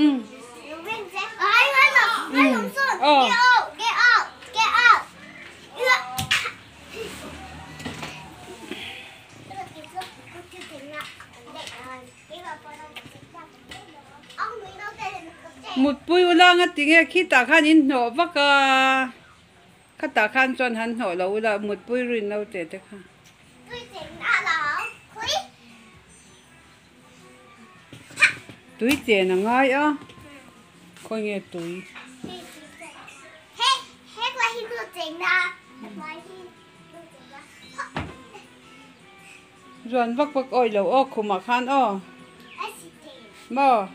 Ừ. Ừ. Ờ. một bụi la ngắt tiếng nghe khi tạc khăn in nổ bắc à ờ, khát tạc khăn chọn hắn nổ lâu là một bụi rin lâu để được khăn túi tiền là ngay á. Coi nghe túi Rồi vắc vắc ôi lâu ô khủng mặc hắn ô. Mà